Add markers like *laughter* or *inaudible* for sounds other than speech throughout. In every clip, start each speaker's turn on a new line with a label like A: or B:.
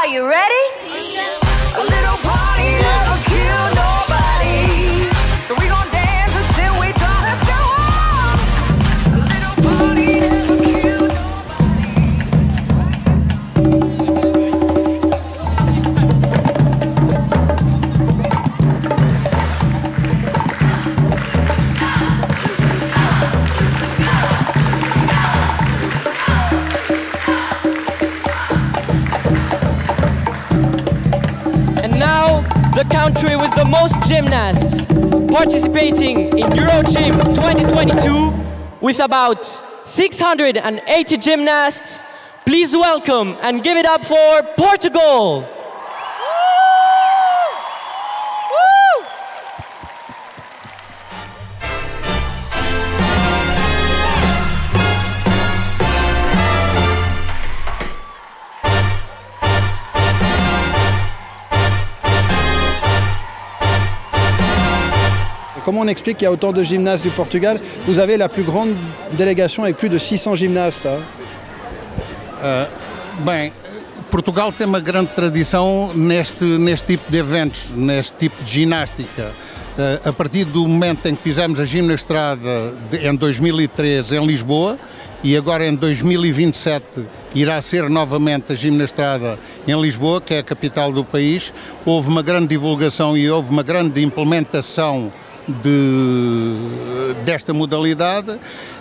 A: Are you ready?
B: Country with the most gymnasts participating in EuroGym 2022 with about 680 gymnasts. Please welcome and give it up for Portugal.
C: Comment on explique qu'il y a autant de gymnastes du Portugal Vous avez la plus grande délégation avec plus de 600 gymnastes. hein.
D: Bem, Portugal tem uma grande tradição neste, tipo de eventos, neste tipo de ginástica. Eh, A partir do momento em que fizemos a gimnastrada de- em 2003 em Lisboa e agora em 2027 irá ser novamente a gimnastrada em Lisboa, que é a capital do país, houve uma grande divulgação e houve uma grande implementação de, desta modalidade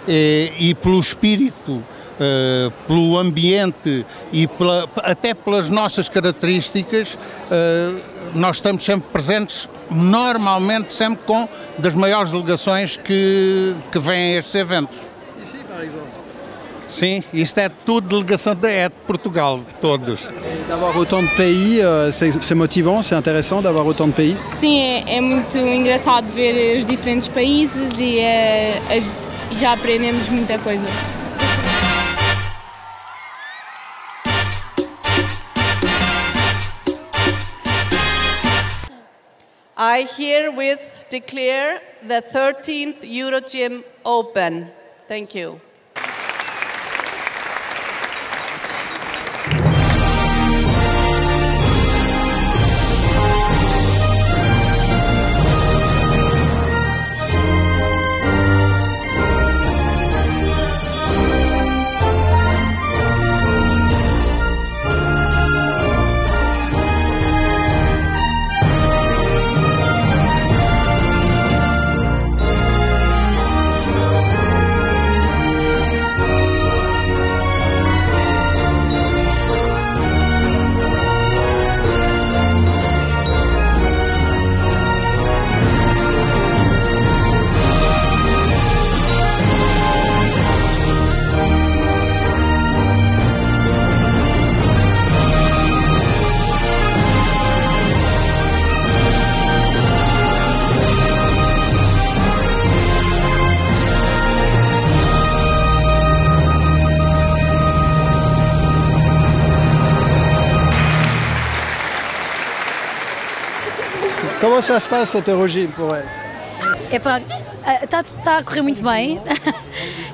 D: eh, e pelo espírito eh, pelo ambiente e pela- até pelas nossas características, eh, nós estamos sempre presentes, normalmente sempre com das maiores delegações que, que vêm a estes eventos. Sim, isto é tudo delegação de, é de Portugal, todos.
C: D'avoir autant de pays, euh, c'est motivant, c'est intéressant d'avoir autant de pays.
E: Sim, é, é muito engraçado ver os diferentes países e é, já aprendemos muita coisa.
F: I herewith declare the 13th Eurogym open. Thank you.
C: Comment ça se passe cette Eurogym pour elle
G: Epá, está tá a correr muito bem. *laughs*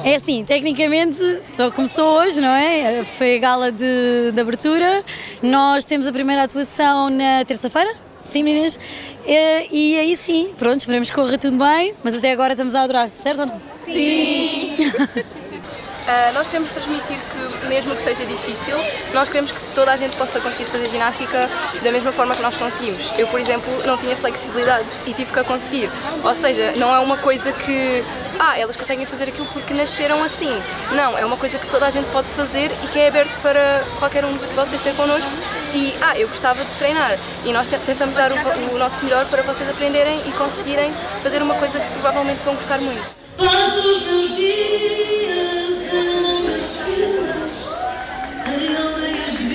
G: É assim, tecnicamente só começou hoje, não é? Foi a gala de, de abertura. Nós temos a primeira atuação na terça-feira, sim meninas? E, e aí sim, pronto, esperemos que corra tudo bem, mas até agora estamos a adorar, certo ou não? *laughs*
H: Uh, nós queremos transmitir que, mesmo que seja difícil, nós queremos que toda a gente possa conseguir fazer ginástica da mesma forma que nós conseguimos. Eu, por exemplo, não tinha flexibilidade e tive que a conseguir. Ou seja, não é uma coisa que, ah, elas conseguem fazer aquilo porque nasceram assim. Não, é uma coisa que toda a gente pode fazer e que é aberto para qualquer um de vocês ter connosco. E, ah, eu gostava de treinar. E nós te- tentamos dar o, o nosso melhor para vocês aprenderem e conseguirem fazer uma coisa que provavelmente vão gostar muito.
I: Dias em longas filas, em aldeias,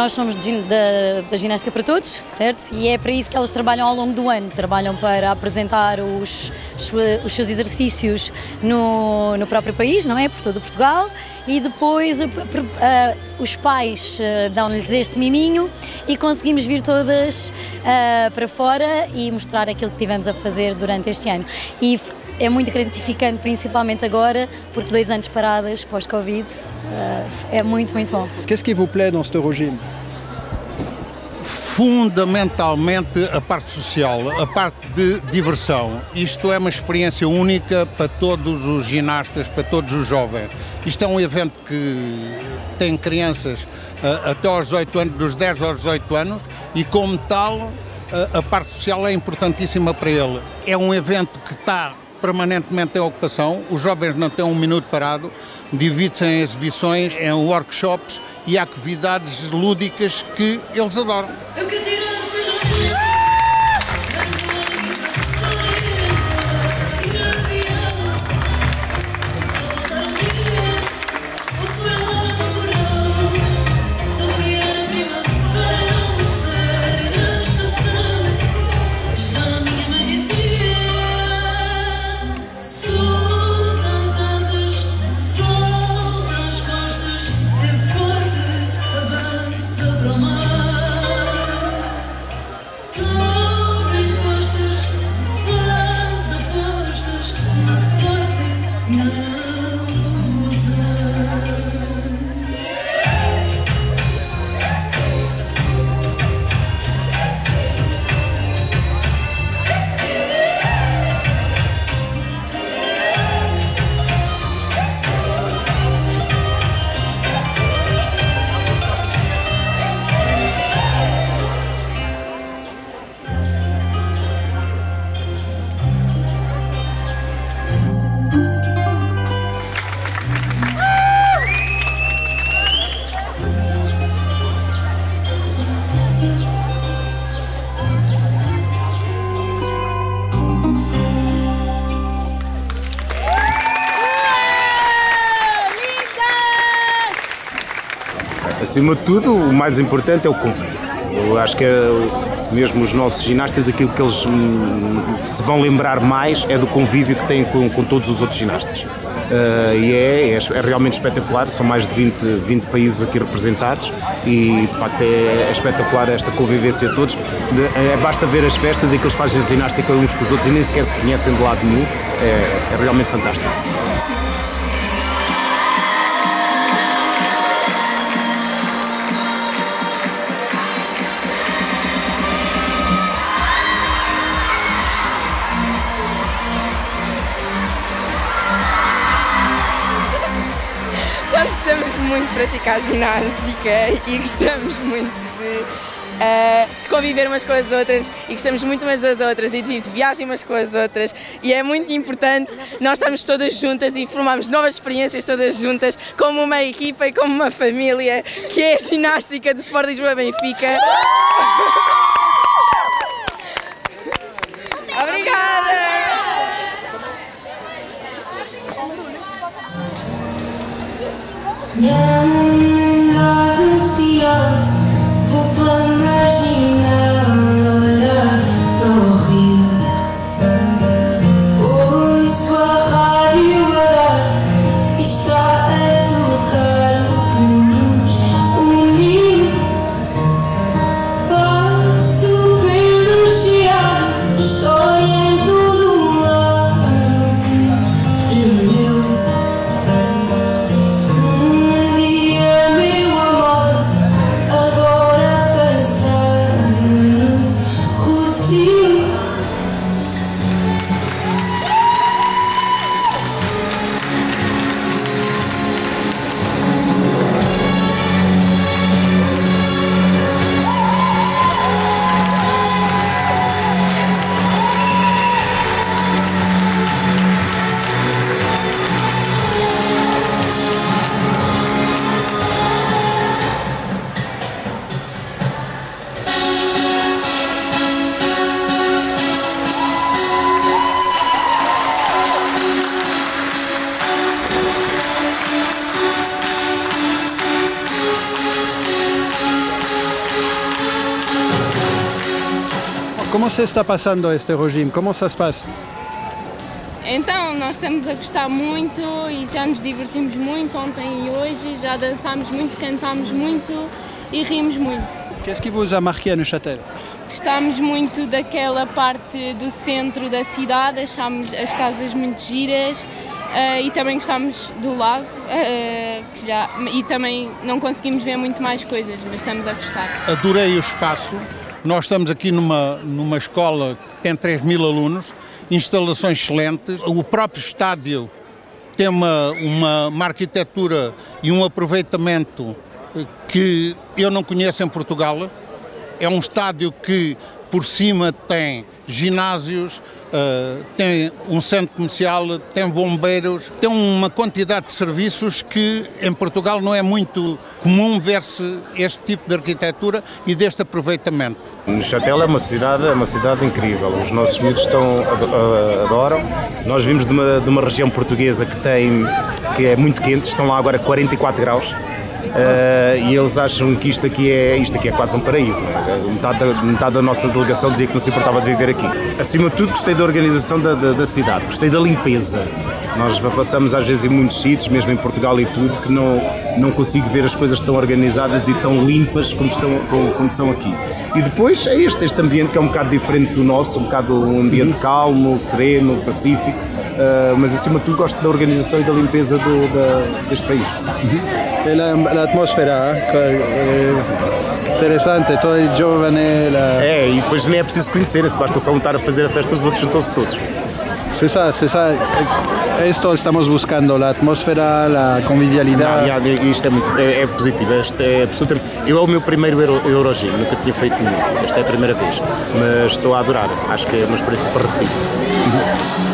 G: nós somos da, Ginástica para Todos, certo? E é para isso que elas trabalham ao longo do ano. Trabalham para apresentar os, os seus exercícios no, no próprio país, não é? Por todo Portugal. E depois a- os pais eh, dão-lhes este miminho e conseguimos vir todas para fora e mostrar aquilo que tivemos a fazer durante este ano. E é muito gratificante, principalmente agora, porque dois anos paradas pós-Covid é muito, muito bom.
C: Qu'est-ce qui vous plaît dans cet Eurogym
D: Fundamentalmente a parte social, a parte de diversão. Isto é uma experiência única para todos os ginastas, para todos os jovens. Isto é um evento que tem crianças ah, até aos 18 anos, dos 10 aos 18 anos, e como tal, ah, a parte social é importantíssima para ele. É um evento que está permanentemente em ocupação, os jovens não têm um minuto parado, divide-se em exibições, em workshops e atividades lúdicas que eles adoram.
I: Eu quero tirar as
J: Acima de tudo, o mais importante é o convívio. Eu acho que é, mesmo os nossos ginastas, aquilo que eles hum, se vão lembrar mais é do convívio que têm com, com todos os outros ginastas. Ah, e é, é, é realmente espetacular, são mais de 20, 20 países aqui representados e de facto é, é espetacular esta convivência de todos. De- é, basta ver as festas e que eles fazem ginástica uns com os outros e nem sequer se conhecem de lado nenhum, é, é realmente fantástico.
K: Gostamos muito de praticar ginástica e gostamos muito de, eh, de conviver umas com as outras e gostamos muito umas das outras e de de viagem umas com as outras e é muito importante nós estarmos todas juntas e formarmos novas experiências todas juntas como uma equipa e como uma família que é a ginástica do Sport Lisboa Benfica.
I: Não
C: Se está passando este regime ça se passe
E: Então, nós estamos a gostar muito e já nos divertimos muito ontem e hoje, já dançámos muito, cantámos muito e rimos muito.
C: Qu'est-ce qui vous a marqué à Neuchâtel
E: Gostámos muito daquela parte do centro da cidade, achámos as casas muito giras eh, e também gostámos do lago, eh, que já, e também não conseguimos ver muito mais coisas, mas estamos a gostar.
D: Adorei o espaço. Nós estamos aqui numa, numa escola que tem 3 mil alunos, instalações excelentes. O próprio estádio tem uma, uma, uma arquitetura e um aproveitamento eh, que eu não conheço em Portugal. É um estádio que por cima tem ginásios, eh, tem um centro comercial, tem bombeiros, tem uma quantidade de serviços que em Portugal não é muito comum ver-se este tipo de arquitetura e deste aproveitamento.
J: Neuchâtel é uma cidade, é uma cidade incrível. Os nossos miúdos estão, adoram. Nós vimos de uma, de uma região portuguesa que tem que é muito quente, estão lá agora 44 graus. Eh, e eles acham que isto aqui é isto aqui é quase um paraíso. é? Metade, da, metade da nossa delegação dizia que não se importava de viver aqui. Acima de tudo, gostei da organização da, da, da cidade, gostei da limpeza. Nós passamos às vezes em muitos sítios, mesmo em Portugal e tudo, que não, não consigo ver as coisas tão organizadas e tão limpas como, estão, como, como são aqui. E depois é este, este ambiente que é um bocado diferente do nosso, um bocado um ambiente calmo, sereno, pacífico, ah, mas acima de tudo gosto da organização e da limpeza do, da, deste país.
C: E la, la atmosfera, eh, é interessante, todos jovens, la...
J: É, e depois nem é preciso conhecer-se, basta só estar a fazer a festa, os outros juntam-se todos.
C: C'est ça. Esto estamos buscando, la atmósfera, la convivialidad.
J: Não, isto é, muito, é, é positivo, este é absolutamente. Eu é o meu primeiro Euro, Eurogym, nunca tinha feito nenhum, esta é a primeira vez, mas estou a adorar, acho que é uma experiência para repetir. Eh,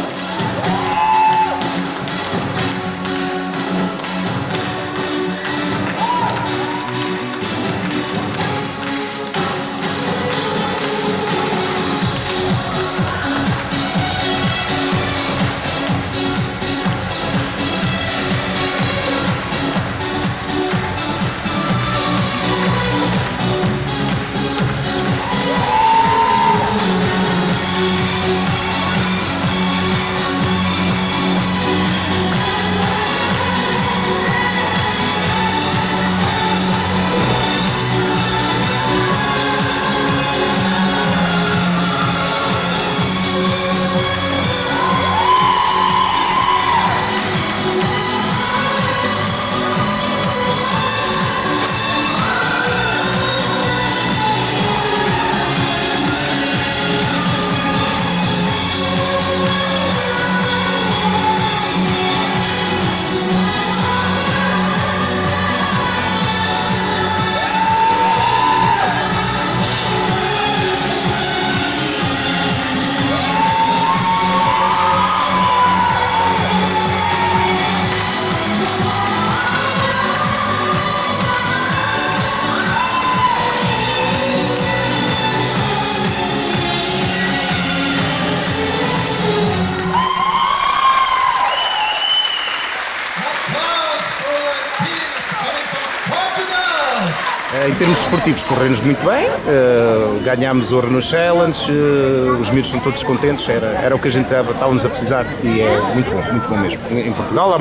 J: termos desportivos, corremos muito bem, eh, ganhámos ouro no Challenge, eh, os miúdos são todos contentes, era, era o que a gente estava- estávamos a precisar e é muito bom, muito bom mesmo. Em em Portugal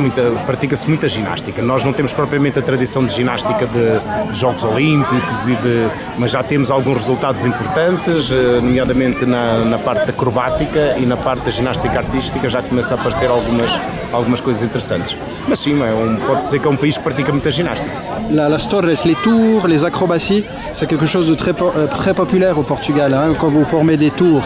J: pratica-se muita ginástica. Nós não temos propriamente a tradição de ginástica de, de Jogos Olímpicos, e de, mas já temos alguns resultados importantes, eh, nomeadamente na, na parte acrobática e na parte da ginástica artística já começa a aparecer algumas, algumas coisas interessantes. Mas sim, é um- pode-se dizer que é um país que pratica muita ginástica.
C: La- las torres, les tours, les acrobaties, c'est quelque chose de très, euh, très populaire au Portugal. hein, quand vous formez des tours.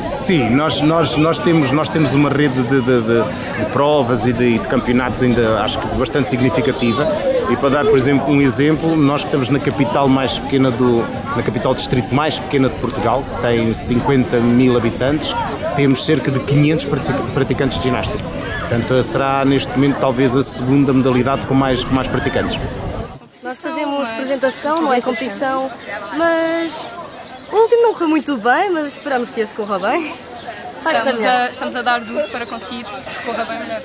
J: Sim, nós, nós, nós, temos, nós temos uma rede de, de- de- de provas e de, campeonatos ainda acho que bastante significativa. E para dar, por exemplo, um exemplo, nós que estamos na capital mais pequena do, na capital distrito mais pequena de Portugal, que tem 50 mil habitantes, temos cerca de 500 pratica- praticantes de ginástica. Portanto, será neste momento talvez a segunda modalidade com mais, com mais praticantes.
H: Nós fazemos mas... apresentação, não é competição, mas o último não correu muito bem, mas esperamos que este corra bem.
L: Estamos a, estamos a dar duro para conseguir que corra bem melhor.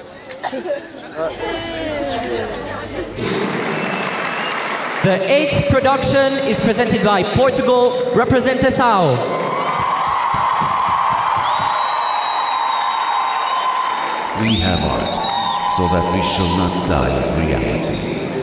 B: The eighth production is presented by Portugal, Representação.
M: We have art, so that we shall not die of reality.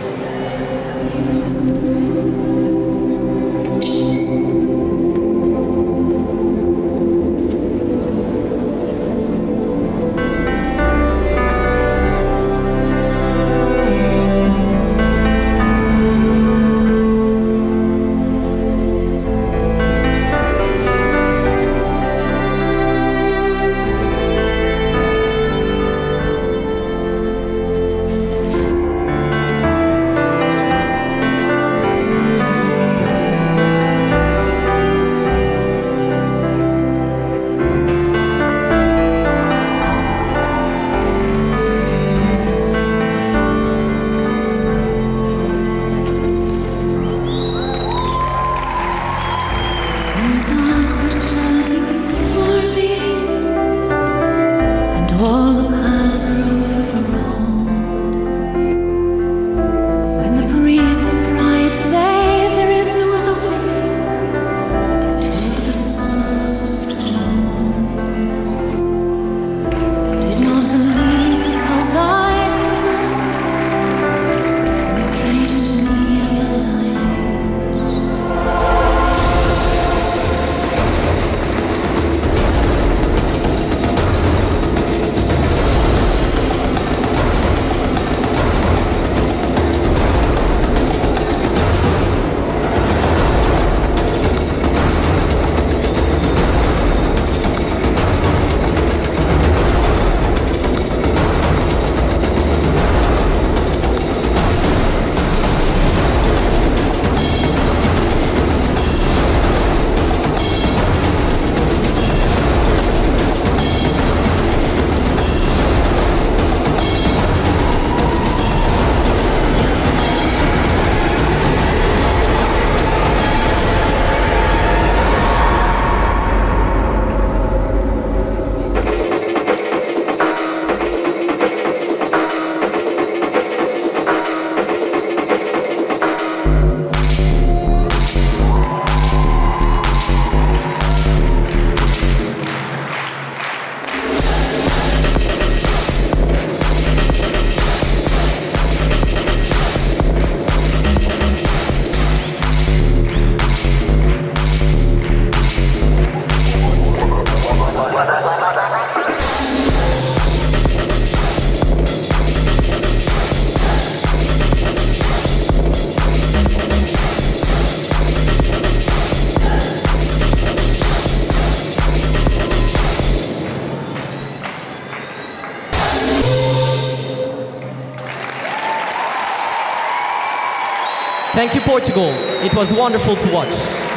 B: Thank you, Portugal. It was wonderful to watch.